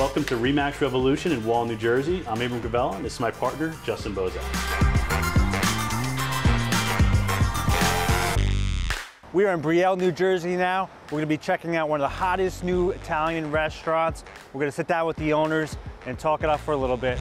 Welcome to Remax Revolution in Wall, New Jersey. I'm Abram Gravella, and this is my partner, Justin Bozak. We are in Brielle, New Jersey now. We're gonna be checking out one of the hottest new Italian restaurants. We're gonna sit down with the owners and talk it up for a little bit.